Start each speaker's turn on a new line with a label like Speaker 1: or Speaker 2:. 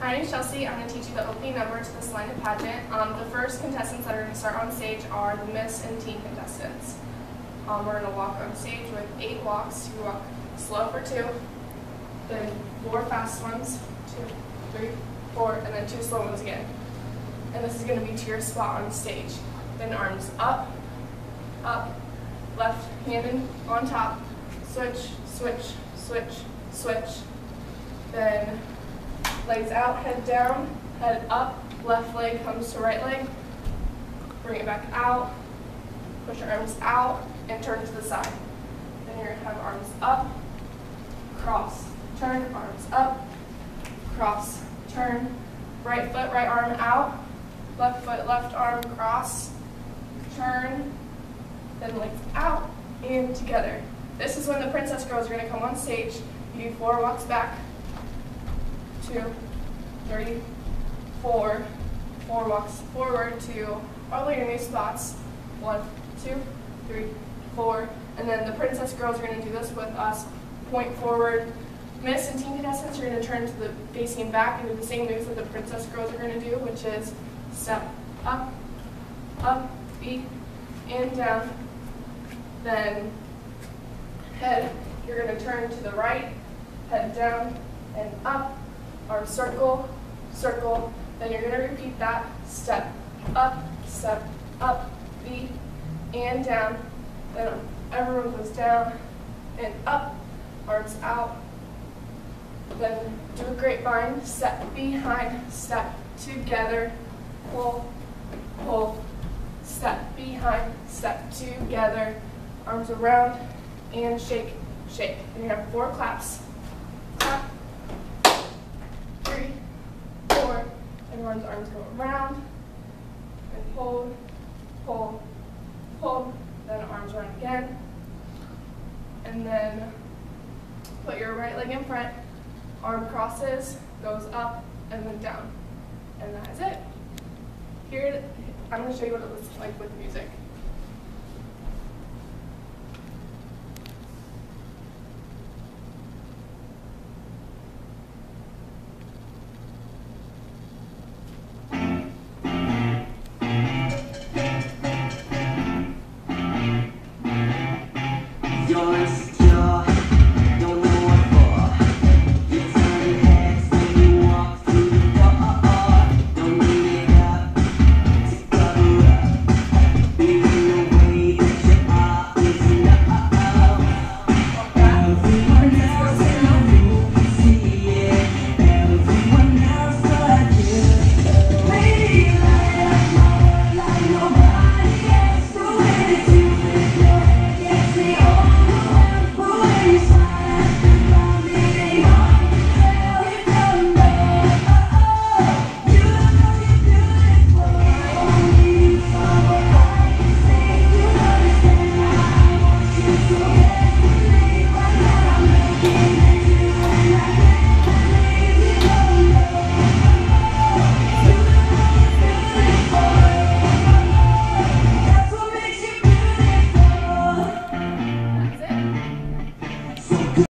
Speaker 1: My name is Chelsea. I'm going to teach you the opening number to this Celina pageant. Um, the first contestants that are going to start on stage are the Miss and Teen contestants. Um, we're going to walk on stage with eight walks. You walk slow for two, then four fast ones, two, three, four, and then two slow ones again. And this is going to be to your spot on stage. Then arms up, up, left hand on top, switch, switch, switch, switch. Then legs out, head down, head up, left leg comes to right leg. Bring it back out, push your arms out, and turn to the side. Then you're gonna have arms up, cross, turn, arms up, cross, turn, right foot, right arm out, left foot, left arm, cross, turn, then legs out and together. This is when the princess girls are gonna come on stage. You do four walks back, two, three, four, four walks forward to of your new spots. One, two, three, four, and then the princess girls are going to do this with us. Point forward. Miss and teen contestants are going to turn to the facing back and do the same moves that the princess girls are going to do, which is step up, up, feet, and down. Then head, you're going to turn to the right, head down and up, our circle, circle. Then you're going to repeat that step up, step up, feet, and down. Then everyone goes down and up, arms out. Then do a grapevine, step behind, step together, pull, pull, step behind, step together, arms around, and shake, shake. And you have four claps. Clap, three, four. Everyone's arms go around, and hold, pull, pull, then arms around again. And then put your right leg in front, arm crosses, goes up, and then down. And that is it. Here, I'm going to show you what it looks like with music. John.